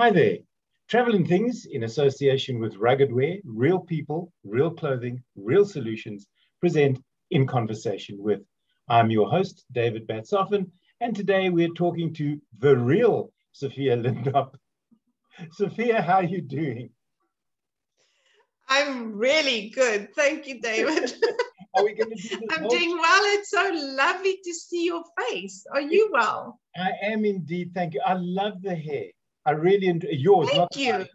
Hi there. Traveling Things in association with Rugged Wear, Real People, Real Clothing, Real Solutions present In Conversation with. I'm your host, David Batzofin, and today we're talking to the real Sophia Lindop. Sophia, how are you doing? I'm really good. Thank you, David. are we going to do I'm doing well. It's so lovely to see your face. Are you well? I am indeed. Thank you. I love the hair. I really enjoy yours. Thank you.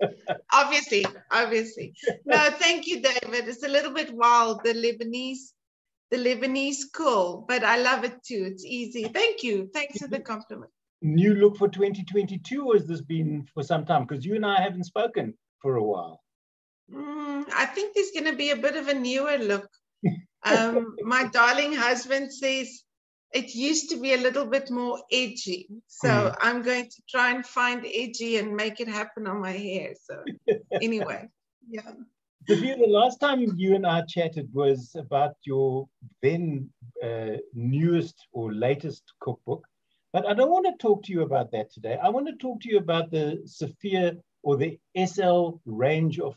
obviously, obviously. No, thank you, David. It's a little bit wild, the Lebanese, the Lebanese cool, but I love it too. It's easy. Thank you. Thanks for the compliment. New look for 2022, or has this been for some time? Because you and I haven't spoken for a while. Mm, I think there's going to be a bit of a newer look. Um, my darling husband says it used to be a little bit more edgy. So mm. I'm going to try and find edgy and make it happen on my hair. So anyway, yeah. The last time you and I chatted was about your then uh, newest or latest cookbook. But I don't want to talk to you about that today. I want to talk to you about the Sophia or the SL range of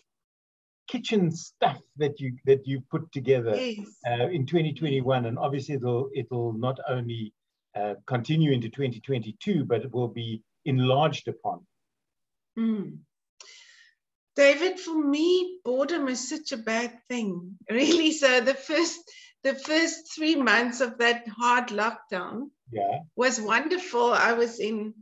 kitchen stuff that you that you put together yes. uh, in 2021 and obviously it'll it'll not only uh, continue into 2022 but it will be enlarged upon. Mm. david for me boredom is such a bad thing really. So the first the first three months of that hard lockdown yeah. was wonderful. I was in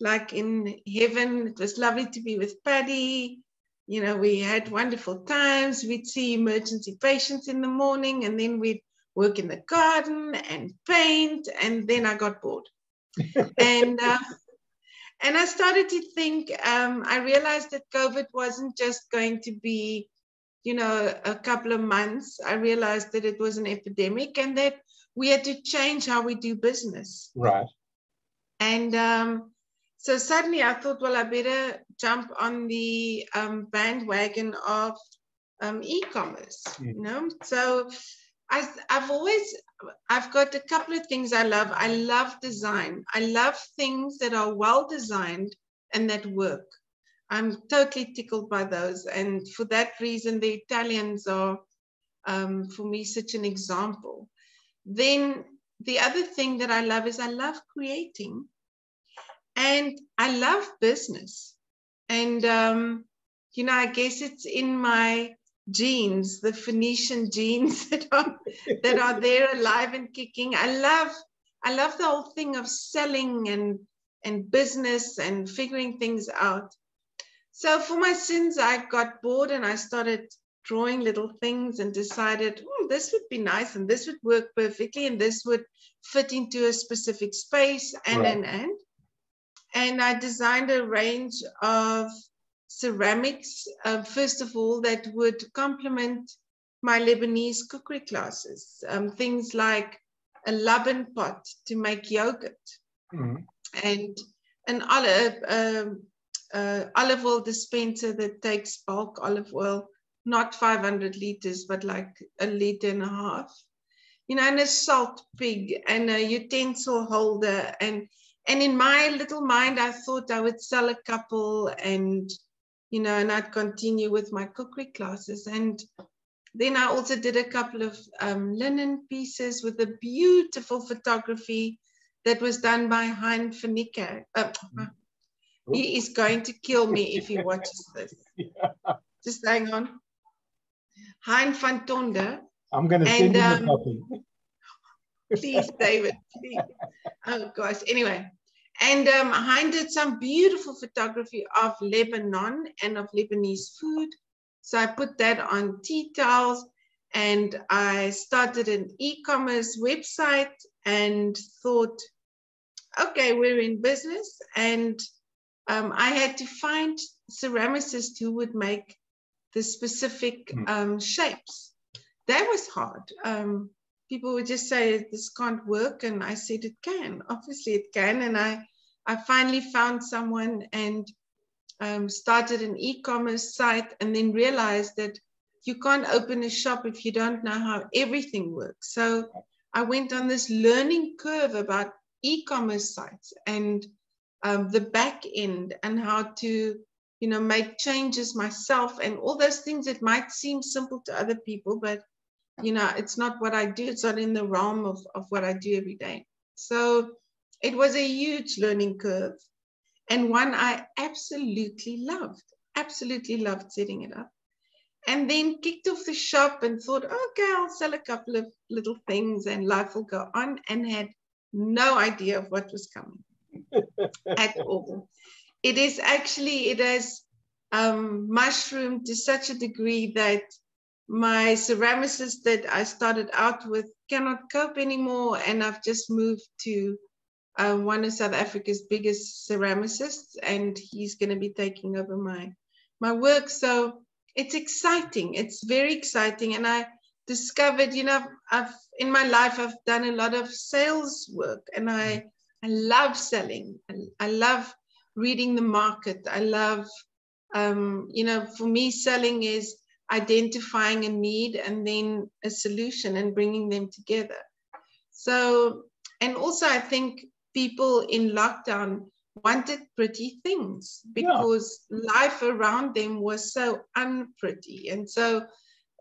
like in heaven. It was lovely to be with paddy you know, we had wonderful times. We'd see emergency patients in the morning, and then we'd work in the garden and paint. And then I got bored, and uh, and I started to think. Um, I realized that COVID wasn't just going to be, you know, a couple of months. I realized that it was an epidemic, and that we had to change how we do business. Right. And um, so suddenly I thought, well, I better jump on the um, bandwagon of um, e-commerce. Mm. You know, so I, I've always I've got a couple of things I love. I love design. I love things that are well designed and that work. I'm totally tickled by those, and for that reason, the Italians are, um, for me, such an example. Then the other thing that I love is I love creating. And I love business. And, um, you know, I guess it's in my genes, the Phoenician genes that are, that are there alive and kicking. I love, I love the whole thing of selling and, and business and figuring things out. So for my sins, I got bored and I started drawing little things and decided oh, this would be nice and this would work perfectly and this would fit into a specific space and right. and and and I designed a range of ceramics, uh, first of all, that would complement my Lebanese cookery classes. Um, things like a laban pot to make yogurt mm-hmm. and an olive, um, uh, olive oil dispenser that takes bulk olive oil, not 500 liters, but like a liter and a half. You know, and a salt pig and a utensil holder and and in my little mind, I thought I would sell a couple and, you know, and I'd continue with my cookery classes. And then I also did a couple of um, linen pieces with a beautiful photography that was done by Hein Fanicke. Uh, he is going to kill me if he watches this. yeah. Just hang on. Hein van Tonder. I'm going to send him um, a copy. please, David, please. Oh gosh. Anyway, and um, Hein did some beautiful photography of Lebanon and of Lebanese food. So I put that on tea towels and I started an e-commerce website and thought, okay, we're in business. And um, I had to find ceramicists who would make the specific hmm. um, shapes. That was hard. Um, people would just say this can't work and i said it can. Obviously it can and i i finally found someone and um, started an e-commerce site and then realized that you can't open a shop if you don't know how everything works. So i went on this learning curve about e-commerce sites and um, the back end and how to you know make changes myself and all those things it might seem simple to other people but you know it's not what i do it's not in the realm of, of what i do every day. So it was a huge learning curve. And one i absolutely loved absolutely loved setting it up. And then kicked off the shop and thought okay i'll sell a couple of little things and life will go on and had no idea of what was coming at all. It is actually it has um, mushroomed to such a degree that my ceramicist that I started out with cannot cope anymore, and I've just moved to uh, one of South Africa's biggest ceramicists, and he's going to be taking over my my work. So it's exciting. It's very exciting, and I discovered, you know, I've in my life I've done a lot of sales work, and I I love selling. I, I love reading the market. I love, um, you know, for me, selling is identifying a need and then a solution and bringing them together. So, and also, I think people in lockdown wanted pretty things because yeah. life around them was so unpretty. And so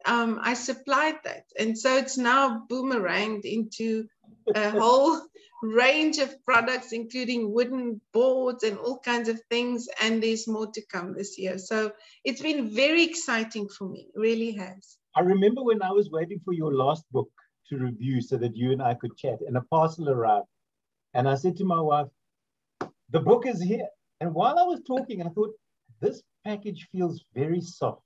um, I supplied that. And so it's now boomeranged into a whole range of products, including wooden boards and all kinds of things. And there's more to come this year. So it's been very exciting for me, really has. I remember when I was waiting for your last book to review so that you and I could chat, and a parcel arrived. And I said to my wife, The book is here. And while I was talking, I thought, This package feels very soft.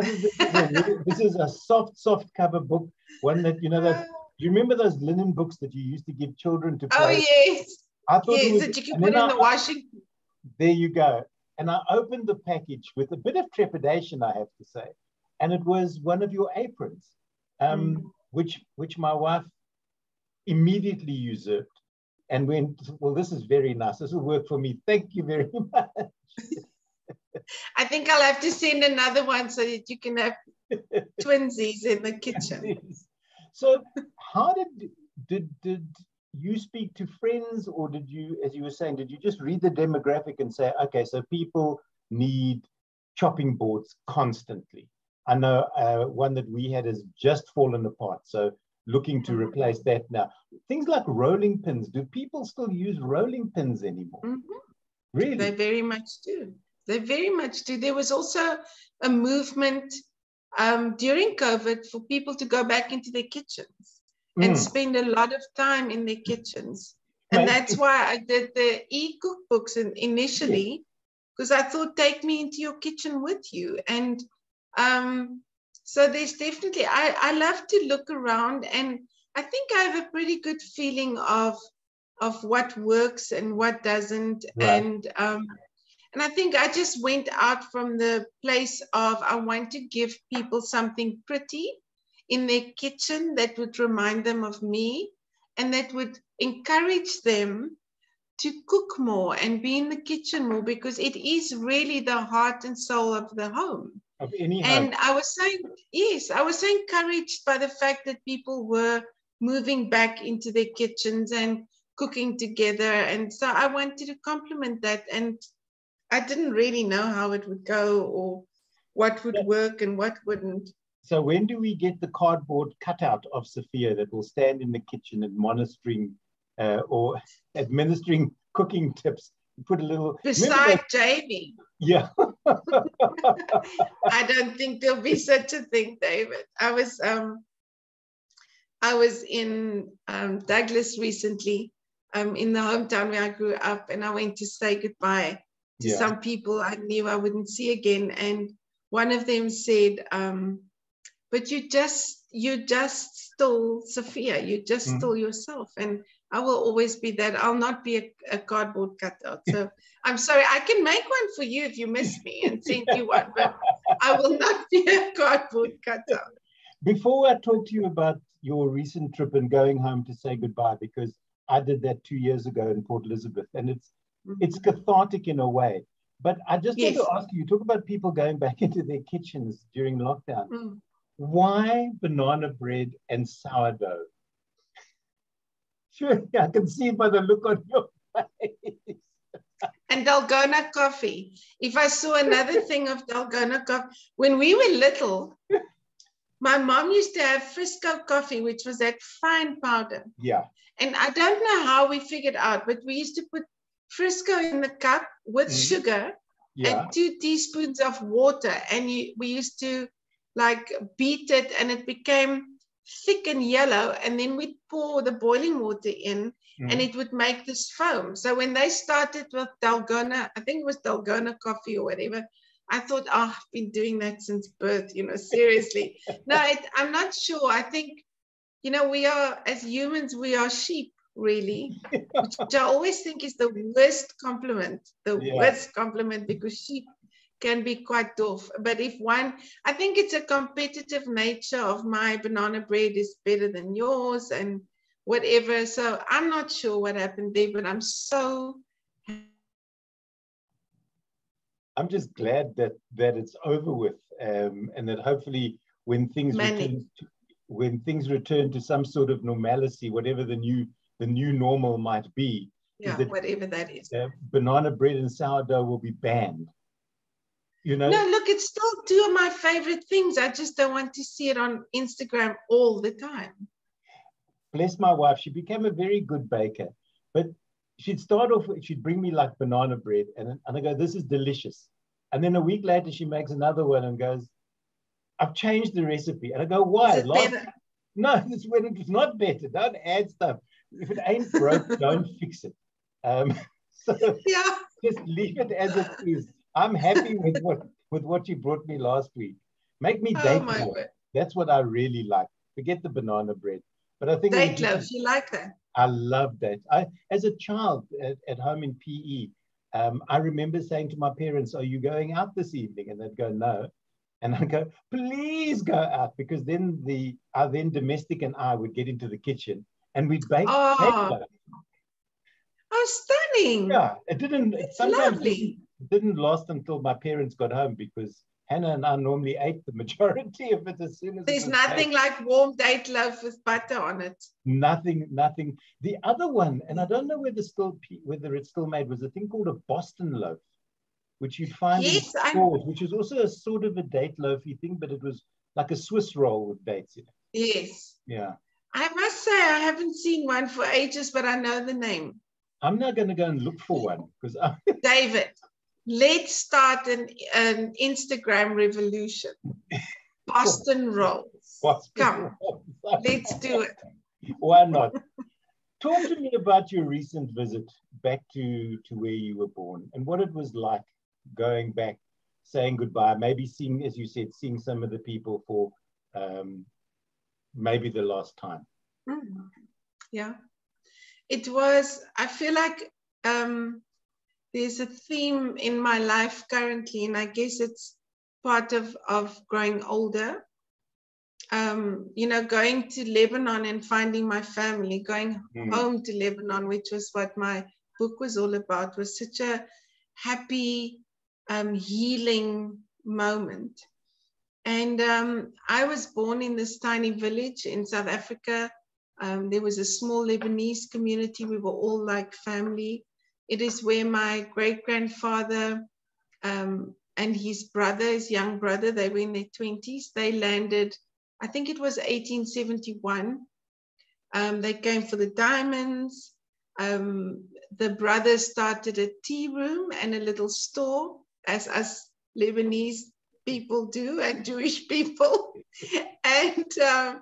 This, this is a soft, soft cover book, one that, you know, that you remember those linen books that you used to give children to oh, play? Oh, yes. I thought yes, that you can put in I, the washing. There you go. And I opened the package with a bit of trepidation, I have to say. And it was one of your aprons, um, mm. which, which my wife immediately usurped and went, Well, this is very nice. This will work for me. Thank you very much. I think I'll have to send another one so that you can have twinsies in the kitchen. So how did did did you speak to friends or did you, as you were saying, did you just read the demographic and say, okay, so people need chopping boards constantly? I know uh, one that we had has just fallen apart. So looking to mm-hmm. replace that now. Things like rolling pins. Do people still use rolling pins anymore? Mm-hmm. Really? They very much do. They very much do. There was also a movement um, during COVID for people to go back into their kitchens mm. and spend a lot of time in their kitchens. And that's why I did the e cookbooks initially, because I thought, take me into your kitchen with you. And um, so there's definitely, I, I love to look around and I think I have a pretty good feeling of of what works and what doesn't. Right. And um, and I think I just went out from the place of I want to give people something pretty in their kitchen that would remind them of me and that would encourage them to cook more and be in the kitchen more because it is really the heart and soul of the home. Of any home. And I was saying, yes, I was so encouraged by the fact that people were moving back into their kitchens and cooking together. And so I wanted to compliment that and I didn't really know how it would go or what would work and what wouldn't. So when do we get the cardboard cutout of Sophia that will stand in the kitchen administering uh, or administering cooking tips? Put a little beside Jamie. Yeah. I don't think there'll be such a thing, David. I was um I was in um, Douglas recently, um, in the hometown where I grew up, and I went to say goodbye yeah. some people I knew I wouldn't see again. And one of them said, um, but you just you just stole Sophia, you just mm. stole yourself. And I will always be that. I'll not be a, a cardboard cutout. So I'm sorry, I can make one for you if you miss me and send you one, but I will not be a cardboard cutout. Before I talk to you about your recent trip and going home to say goodbye, because I did that two years ago in Port Elizabeth, and it's it's cathartic in a way. But I just yes. want to ask you, you talk about people going back into their kitchens during lockdown. Mm. Why banana bread and sourdough? Sure, I can see by the look on your face. and Dalgona coffee. If I saw another thing of Dalgona coffee, when we were little, my mom used to have Frisco coffee, which was that fine powder. Yeah. And I don't know how we figured out, but we used to put Frisco in the cup with mm. sugar yeah. and two teaspoons of water. And you, we used to like beat it and it became thick and yellow. And then we'd pour the boiling water in mm. and it would make this foam. So when they started with Dalgona, I think it was Dalgona coffee or whatever, I thought, oh, I've been doing that since birth, you know, seriously. no, it, I'm not sure. I think, you know, we are, as humans, we are sheep, really, which I always think is the worst compliment, the yeah. worst compliment because she can be quite tough. But if one, I think it's a competitive nature of my banana bread is better than yours and whatever. So I'm not sure what happened there, but I'm so I'm just glad that that it's over with, um, and that hopefully when things return to, when things return to some sort of normalcy, whatever the new the new normal might be, yeah, that, whatever that is, uh, banana bread and sourdough will be banned. You know? No, look, it's still two of my favorite things. I just don't want to see it on Instagram all the time. Bless my wife, she became a very good baker, but she'd start off, she'd bring me like banana bread, and, and I go, This is delicious. And then a week later, she makes another one and goes, I've changed the recipe. And I go, Why? Last, no, this when it's not better. Don't add stuff. If it ain't broke, don't fix it. Um, so yeah. just leave it as it is. I'm happy with what with what you brought me last week. Make me date oh That's what I really like. Forget the banana bread. But I think date loaf. You like that? I love that. I, as a child at, at home in PE, um, I remember saying to my parents, "Are you going out this evening?" And they'd go, "No." And I'd go, "Please go out," because then the our then domestic and I would get into the kitchen and we'd bake. Oh, oh stunning! Yeah, it didn't. It's sometimes lovely. It didn't last until my parents got home because Hannah and I normally ate the majority of it as soon as there's nothing baked. like warm date loaf with butter on it. Nothing, nothing. The other one, and I don't know whether still whether it's still made, was a thing called a Boston loaf, which you'd find yes, in stores, which is also a sort of a date loafy thing, but it was like a Swiss roll with dates in it. Yes. Yeah. I must say I haven't seen one for ages, but I know the name. I'm not going to go and look for one because David, let's start an, an Instagram revolution. Boston rolls. Boston Come, rolls. let's do it. Why not? Talk to me about your recent visit back to, to where you were born and what it was like going back, saying goodbye, maybe seeing, as you said, seeing some of the people for um, maybe the last time. Mm. Yeah. It was, I feel like um, there's a theme in my life currently, and I guess it's part of, of growing older. Um, you know, going to Lebanon and finding my family, going mm. home to Lebanon, which was what my book was all about, was such a happy, um, healing moment. And um, I was born in this tiny village in South Africa. Um, there was a small Lebanese community. We were all like family. It is where my great grandfather um, and his brother, his young brother, they were in their 20s. They landed, I think it was 1871. Um, they came for the diamonds. Um, the brothers started a tea room and a little store, as us Lebanese people do and Jewish people. and um,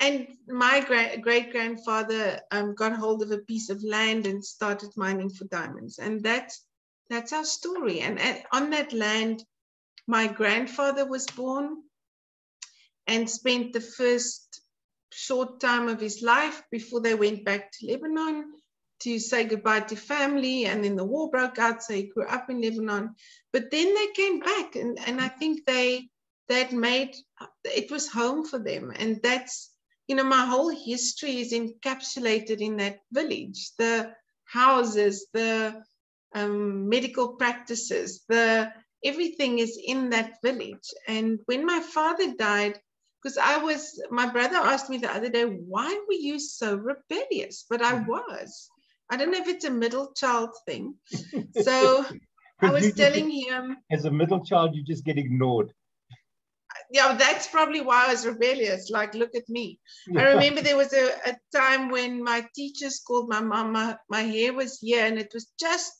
and my gra- great grandfather um, got hold of a piece of land and started mining for diamonds. And that's, that's our story. And at, on that land, my grandfather was born and spent the first short time of his life before they went back to Lebanon to say goodbye to family. And then the war broke out, so he grew up in Lebanon. But then they came back, and, and I think they that made it was home for them. And that's you know, my whole history is encapsulated in that village. The houses, the um, medical practices, the everything is in that village. And when my father died, because I was, my brother asked me the other day, why were you so rebellious? But I mm. was. I don't know if it's a middle child thing. So I was telling him. As a middle child, you just get ignored. Yeah, that's probably why I was rebellious. Like, look at me. I remember there was a, a time when my teachers called my mom, my, my hair was here and it was just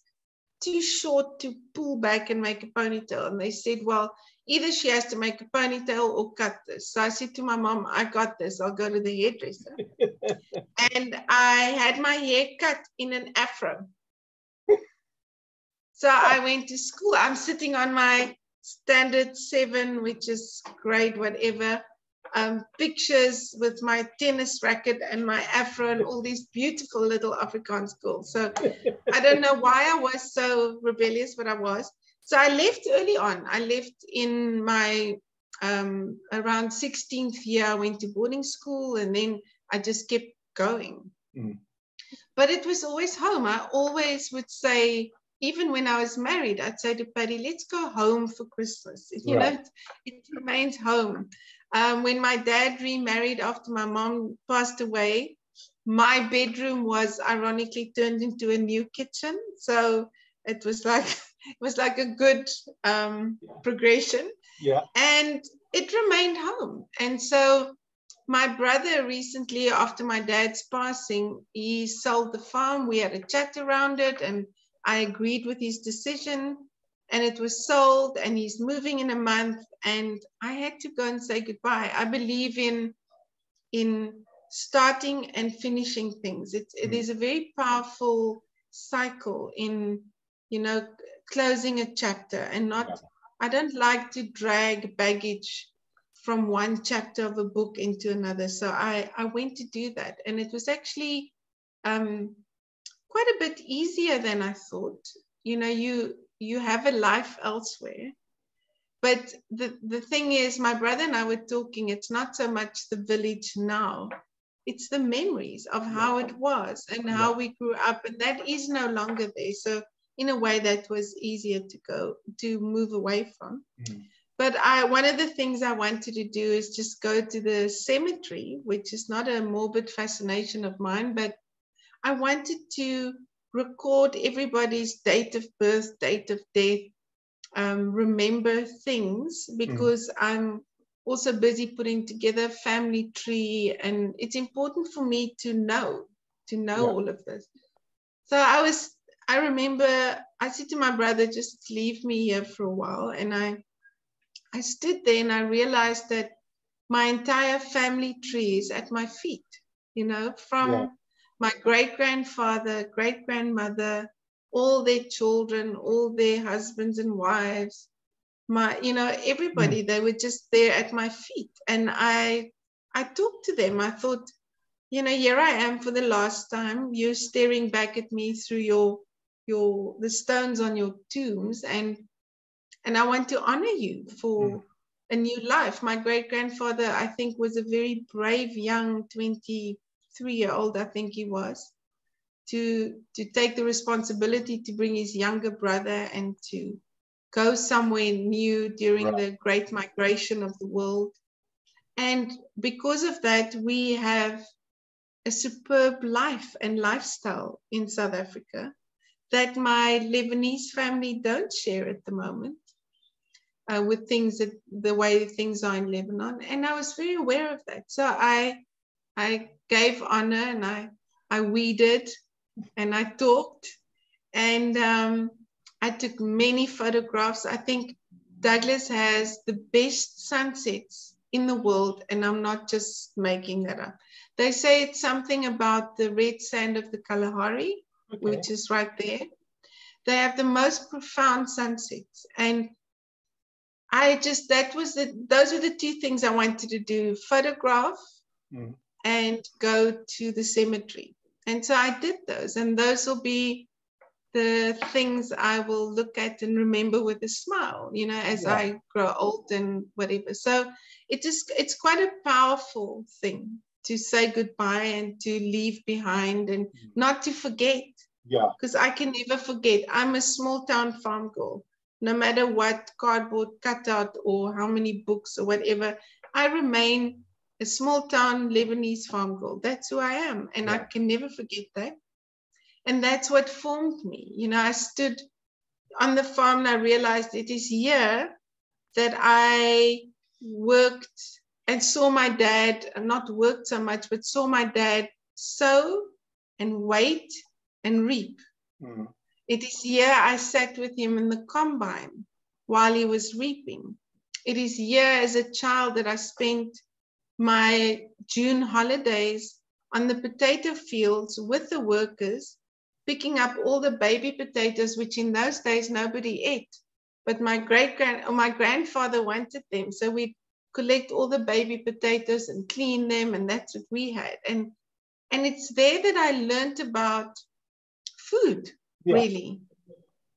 too short to pull back and make a ponytail. And they said, well, either she has to make a ponytail or cut this. So I said to my mom, I got this. I'll go to the hairdresser. and I had my hair cut in an afro. so I went to school. I'm sitting on my standard seven, which is grade whatever um, pictures with my tennis racket and my afro and all these beautiful little Afrikaans girls. So I don't know why I was so rebellious, but I was. So I left early on. I left in my um, around 16th year. I went to boarding school and then I just kept going. Mm. But it was always home. I always would say, even when I was married, I'd say to Paddy, let's go home for Christmas. You right. know, it, it remains home. Um, when my dad remarried after my mom passed away, my bedroom was ironically turned into a new kitchen. So it was like it was like a good um, yeah. progression. Yeah. And it remained home. And so my brother recently, after my dad's passing, he sold the farm. We had a chat around it, and I agreed with his decision and it was sold and he's moving in a month and i had to go and say goodbye i believe in in starting and finishing things it, it mm. is a very powerful cycle in you know closing a chapter and not yeah. i don't like to drag baggage from one chapter of a book into another so i i went to do that and it was actually um quite a bit easier than i thought you know you you have a life elsewhere. But the, the thing is, my brother and I were talking, it's not so much the village now, it's the memories of how it was and how yeah. we grew up. And that is no longer there. So, in a way, that was easier to go to move away from. Mm. But I, one of the things I wanted to do is just go to the cemetery, which is not a morbid fascination of mine, but I wanted to record everybody's date of birth, date of death, um, remember things because mm. I'm also busy putting together family tree and it's important for me to know, to know yeah. all of this. So I was, I remember I said to my brother, just leave me here for a while. And I, I stood there and I realized that my entire family tree is at my feet, you know, from yeah my great grandfather, great grandmother, all their children, all their husbands and wives, my, you know, everybody, mm. they were just there at my feet. And I, I talked to them. I thought, you know, here I am for the last time. You're staring back at me through your, your, the stones on your tombs. And, and I want to honor you for, mm a new life. My great grandfather, I think, was a very brave young 23 year old, I think he was, to, to take the responsibility to bring his younger brother and to go somewhere new during right. the great migration of the world. And because of that, we have a superb life and lifestyle in South Africa that my Lebanese family don't share at the moment. Uh, with things that the way things are in Lebanon, and I was very aware of that. So I I gave honor and I, I weeded and I talked and um, I took many photographs. I think Douglas has the best sunsets in the world, and I'm not just making that up. They say it's something about the red sand of the Kalahari, okay. which is right there. They have the most profound sunsets. And I just, that was the, those were the two things I wanted to do photograph mm and go to the cemetery. And so I did those, and those will be the things I will look at and remember with a smile, you know, as yeah. I grow old and whatever. So it just it's quite a powerful thing to say goodbye and to leave behind and mm-hmm. not to forget. Yeah. Because I can never forget. I'm a small town farm girl. No matter what cardboard cutout or how many books or whatever, I remain a small town Lebanese farm girl. That's who I am. And yeah. I can never forget that. And that's what formed me. You know, I stood on the farm and I realized it is here that I worked and saw my dad, not worked so much, but saw my dad sow and wait and reap. Mm. It is here I sat with him in the combine while he was reaping. It is here as a child that I spent my June holidays on the potato fields with the workers, picking up all the baby potatoes, which in those days nobody ate. But my great grand my grandfather wanted them. So we collect all the baby potatoes and clean them, and that's what we had. And and it's there that I learned about food yeah. really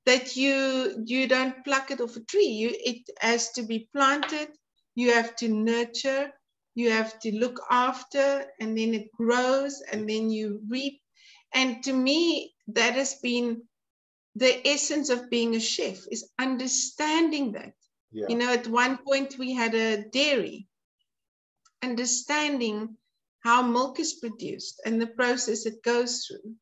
that you you don't pluck it off a tree you it has to be planted you have to nurture you have to look after and then it grows and then you reap. And to me that has been the essence of being a chef is understanding that. Yeah. you know at one point we had a dairy. Understanding how milk is produced and the process it goes through.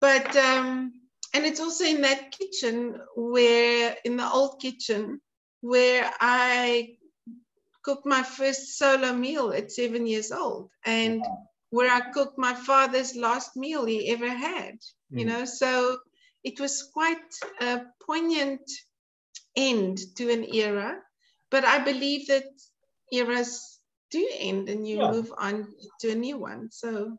But, um, and it's also in that kitchen where, in the old kitchen, where I cooked my first solo meal at seven years old and where I cooked my father's last meal he ever had, mm. you know. So it was quite a poignant end to an era, but I believe that eras do end and you yeah. move on to a new one. So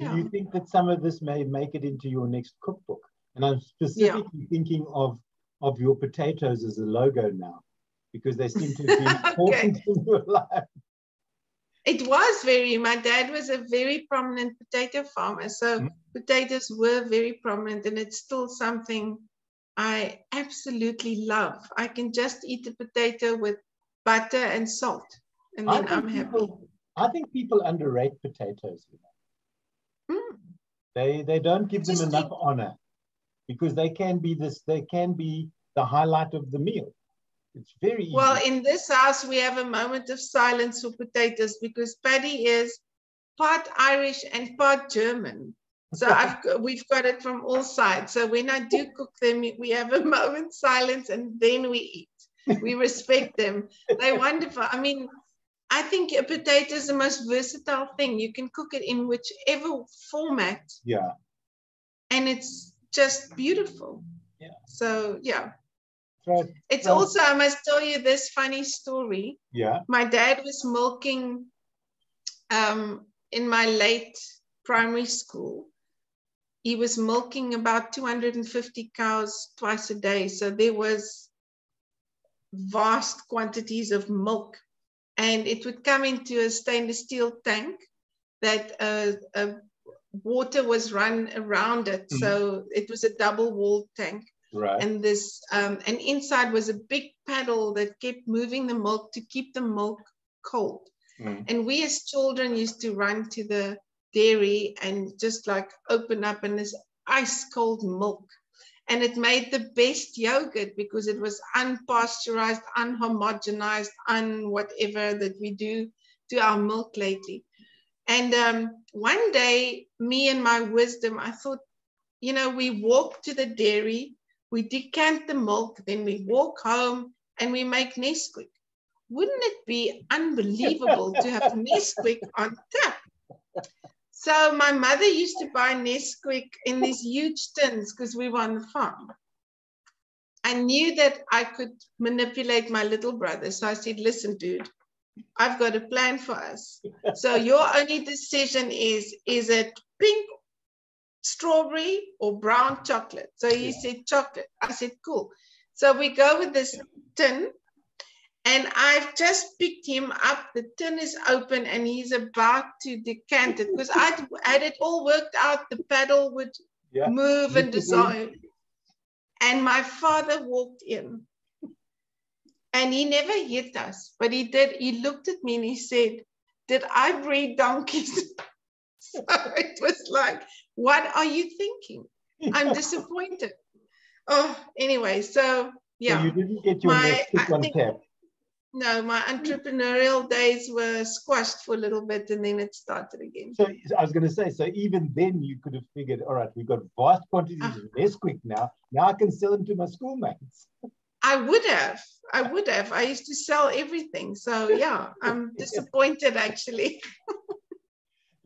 do you think that some of this may make it into your next cookbook? And I'm specifically yeah. thinking of of your potatoes as a logo now, because they seem to be important in your life. It was very. My dad was a very prominent potato farmer, so mm. potatoes were very prominent, and it's still something I absolutely love. I can just eat a potato with butter and salt, and then I'm people, happy. I think people underrate potatoes. You know? Mm. They they don't give them enough honor because they can be this. They can be the highlight of the meal. It's very easy. well. In this house, we have a moment of silence for potatoes because Paddy is part Irish and part German. So I've we've got it from all sides. So when I do cook them, we have a moment silence and then we eat. We respect them. They're wonderful. I mean, I think a potato is the most versatile thing. You can cook it in whichever format. Yeah. And it's just beautiful. Yeah. So yeah. So, it's so, also, I must tell you this funny story. Yeah. My dad was milking um, in my late primary school. He was milking about 250 cows twice a day. So there was vast quantities of milk and it would come into a stainless steel tank that uh, uh, water was run around it. Mm-hmm. So it was a double walled tank. Right. And this, um, and inside was a big paddle that kept moving the milk to keep the milk cold. Mm. And we as children used to run to the dairy and just like open up and this ice cold milk and it made the best yogurt because it was unpasteurized, unhomogenized, un whatever that we do to our milk lately. And um, one day, me and my wisdom, I thought, you know, we walked to the dairy, we decant the milk, then we walk home and we make Nesquik. Wouldn't it be unbelievable to have Nesquik on tap? So my mother used to buy Nesquik in these huge tins because we were on the farm. I knew that I could manipulate my little brother. So I said, listen, dude, I've got a plan for us. So your only decision is, is it pink strawberry or brown chocolate? So he said chocolate. I said, cool. So we go with this tin and I've just picked him up. The tin is open and he's about to decant it because I had it all worked out. The paddle would yeah. move and dissolve. And my father walked in and he never hit us, but he did. He looked at me and he said, Did I breed donkeys? so it was like, What are you thinking? I'm disappointed. Oh, anyway, so yeah. So you didn't get your my, next tip on tap no, my entrepreneurial days were squashed for a little bit and then it started again. So I was going to say, so even then you could have figured, all right, we've got vast quantities ah. of Nesquik now. Now I can sell them to my schoolmates. I would have. I would have. I used to sell everything. So yeah, I'm disappointed actually.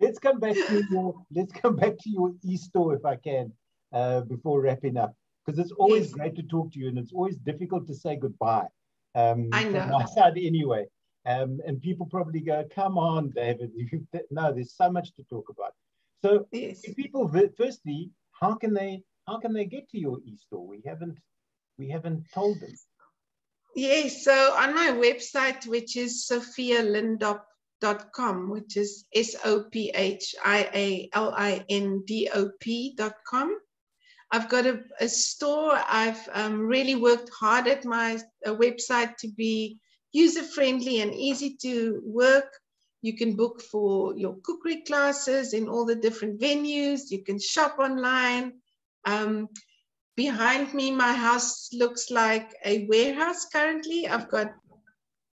let's come back to your let's come back to your e-store if I can uh, before wrapping up. Because it's always yes. great to talk to you and it's always difficult to say goodbye. Um, I know. From my side anyway. Um, and people probably go, come on, David. no, there's so much to talk about. So yes. people, firstly, how can they how can they get to your e-store? We haven't we haven't told them. Yes, so on my website, which is sophialindop.com, which is S-O-P-H-I-A-L-I-N-D-O-P.com, I've got a, a store. I've um, really worked hard at my uh, website to be user-friendly and easy to work. You can book for your cookery classes in all the different venues. You can shop online. Um, behind me, my house looks like a warehouse currently. I've got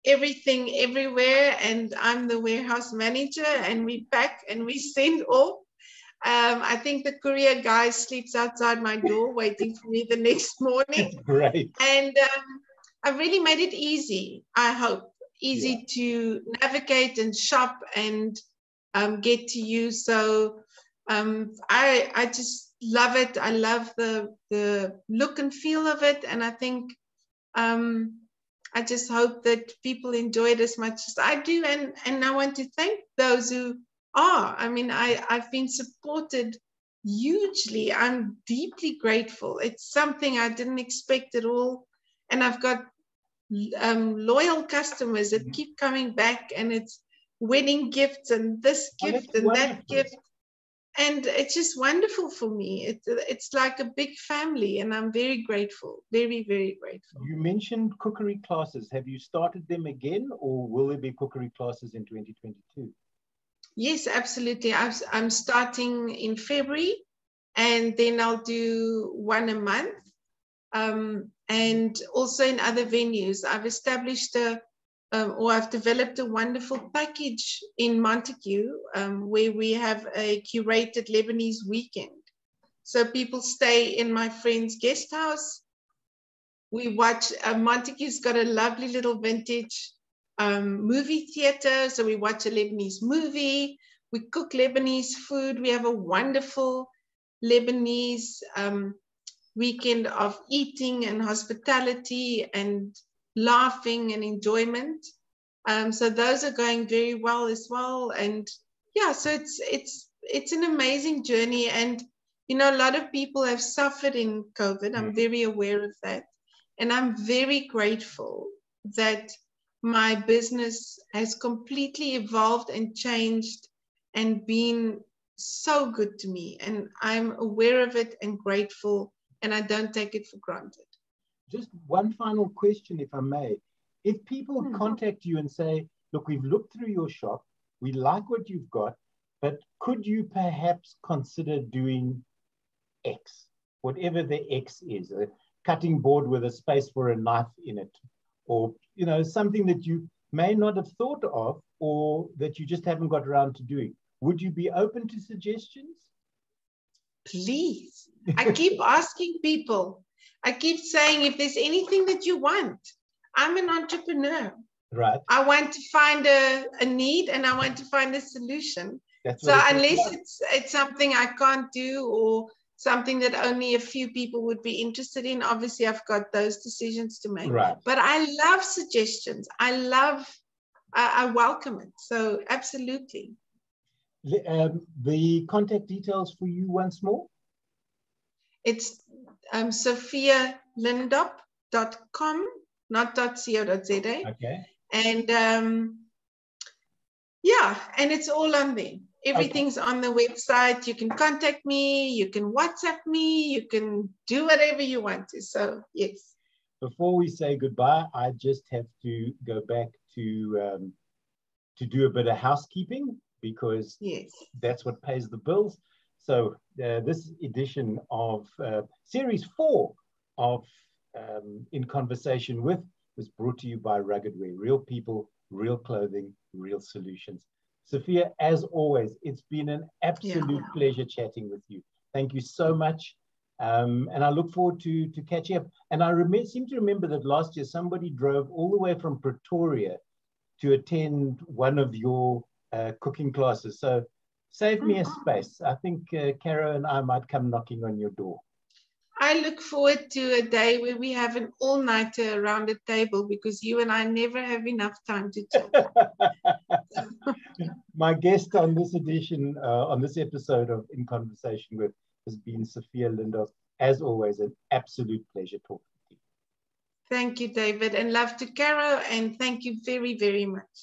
everything everywhere and I'm the warehouse manager and we pack and we send off. Um, I think the courier guy sleeps outside my door waiting for me the next morning. Great. And um, I really made it easy, I hope, easy yeah. to navigate and shop and um, get to you. So um, I, I just love it. I love the the look and feel of it, and I think um, I just hope that people enjoy it as much as I do. And and I want to thank those who are. I mean, I I've been supported hugely. I'm deeply grateful. It's something I didn't expect at all, and I've got um, loyal customers that mm-hmm. keep coming back, and it's wedding gifts and this oh, gift and wonderful. that gift and it's just wonderful for me. It, it's like a big family, and I'm very grateful, very, very grateful. You mentioned cookery classes. Have you started them again, or will there be cookery classes in 2022? Yes, absolutely. i am starting in February, and then I'll do one a month. Um, and also in other venues. I've established a um, or I've developed a wonderful package in Montagu um, where we have a curated Lebanese weekend. So people stay in my friend's guest house. We watch, uh, Montagu's got a lovely little vintage um, movie theater. So we watch a Lebanese movie. We cook Lebanese food. We have a wonderful Lebanese um, weekend of eating and hospitality and laughing and enjoyment. Um, so those are going very well as well. And yeah, so it's it's it's an amazing journey. And you know, a lot of people have suffered in COVID. I'm very aware of that. And I'm very grateful that my business has completely evolved and changed and been so good to me. And I'm aware of it and grateful, and I don't take it for granted just one final question, if I may. If people mm-hmm. contact you and say, look, we've looked through your shop, we like what you've got, but could you perhaps consider doing X, whatever the X is, a cutting board with a space for a knife in it, or you know something that you may not have thought of, or that you just haven't got around to doing. Would you be open to suggestions? Please. I keep asking people, I keep saying, if there's anything that you want, I'm an entrepreneur. Right. I want to find a, a need and I want to find a solution. That's so unless about. it's it's something I can't do or something that only a few people would be interested in, obviously I've got those decisions to make. Right. But I love suggestions. I love, I, I welcome it. So absolutely. The, um, the contact details for you once more? It's um, sophialindop.com, not .co.za. Okay. And um, yeah, and it's all on there. Everything's okay. on the website. You can contact me, you can WhatsApp me, you can do whatever you want to. So, yes. Before we say goodbye, I just have to go back to um, to do a bit of housekeeping because yes. that's what pays the bills. So uh, this edition of uh, series four of um, In Conversation with was brought to you by Rugged Wear. Real people, real clothing, real solutions. Sophia, as always, it's been an absolute yeah. pleasure chatting with you. Thank you so much. Um, and I look forward to, to catching up. And I seem to remember that last year somebody drove all the way from Pretoria to attend one of your uh, cooking classes. So save me a mm-hmm. space. I think uh, Caro and I might come knocking on your door. I look forward to a day where we have an all nighter around the table because you and I never have enough time to talk. My guest on this edition, uh, on this episode of In Conversation with, has been Sophia Lindop. As always, an absolute pleasure talking to you. Thank you, David, and love to Caro, and thank you very, very much.